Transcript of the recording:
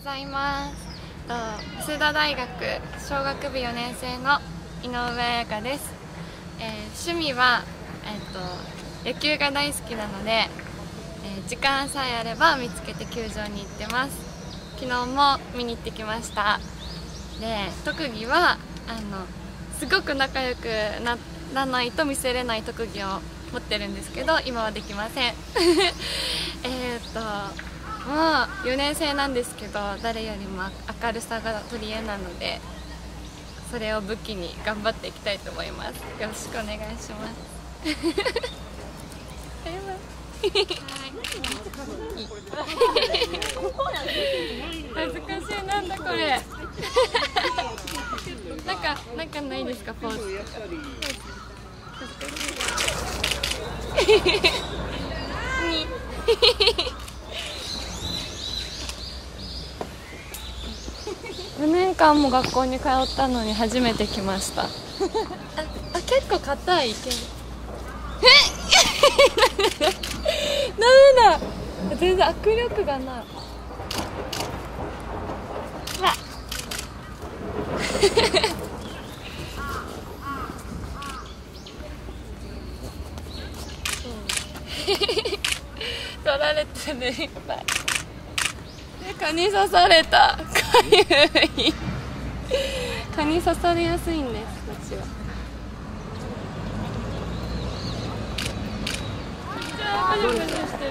ございます。早稲田大学小学部4年生の井上彩香です、えー趣味は、えー、と野球が大好きなので、えー時間さえあれば見つけて球場に行ってます。昨日も見に行ってきました。で特技はあのすごく仲良くならないと見せれない特技を持ってるんですけど今はできません。えっともう4年生なんですけど誰よりも明るさが取り柄なのでそれを武器に頑張っていきたいと思います。よろしくお願いします。恥ずかしい。なんだこれ。なんかなんかないですかポーズ。に 4年間も学校に通ったのに初めて来ました。ああ結構硬いけど。え？ダメだ全然握力がない。わ 取られてるいっぱい。え蚊に刺された 蚊に刺されやすいんですこっちは。めっちゃブルブルしてる。